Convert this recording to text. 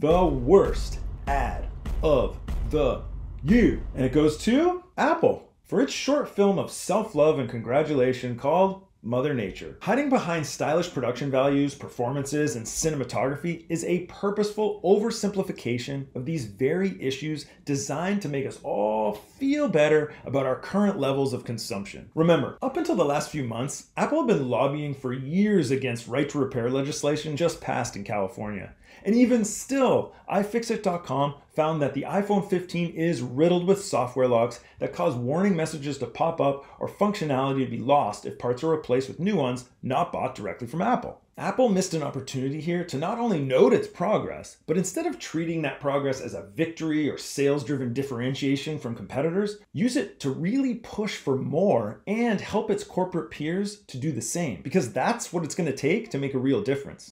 the worst ad of the year. And it goes to Apple for its short film of self love and congratulation called Mother Nature. Hiding behind stylish production values, performances, and cinematography is a purposeful oversimplification of these very issues designed to make us all feel better about our current levels of consumption. Remember, up until the last few months, Apple had been lobbying for years against right to repair legislation just passed in California. And even still, iFixit.com found that the iPhone 15 is riddled with software logs that cause warning messages to pop up or functionality to be lost if parts are replaced with new ones not bought directly from Apple. Apple missed an opportunity here to not only note its progress, but instead of treating that progress as a victory or sales driven differentiation from competitors, use it to really push for more and help its corporate peers to do the same, because that's what it's going to take to make a real difference.